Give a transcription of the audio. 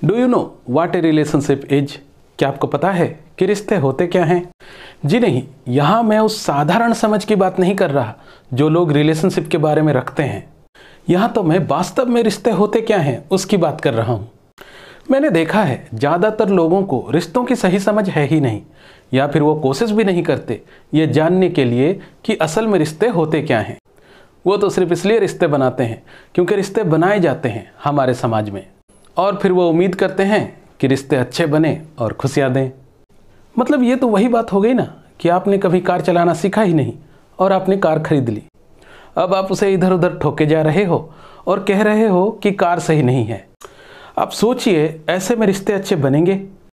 Do you know what a relationship is क्या आपको पता है कि रिश्ते होते क्या हैं? जी नहीं, यहाँ मैं उस साधारण समझ की बात नहीं कर रहा जो लोग रिलेशनशिप के बारे में रखते हैं। यहाँ तो मैं वास्तव में रिश्ते होते क्या हैं उसकी बात कर रहा हूँ। मैंने देखा है, ज़्यादातर लोगों को रिश्तों की सही समझ है ही नहीं, या फिर वो कोशिश भी नहीं करते ये जानने के लिए कि असल में रिश्ते होते क्या हैं। वो तो सिर्फ़ इसलिए रिश्ते बनाते हैं, क्योंकि रिश्ते बनाए जाते हैं हमारे समाज में। और फिर वो उम्मीद करते हैं कि रिश्ते अच्छे बने और खुशियाँ दें। मतलब ये तो वही बात हो गई ना कि आपने कभी कार चलाना सीखा ही नहीं और आपने कार खरीद ली। अब आप उसे इधर उधर ठोके जा रहे हो और कह रहे हो कि कार सही नहीं है। आप सोचिए, ऐसे में रिश्ते अच्छे बनेंगे?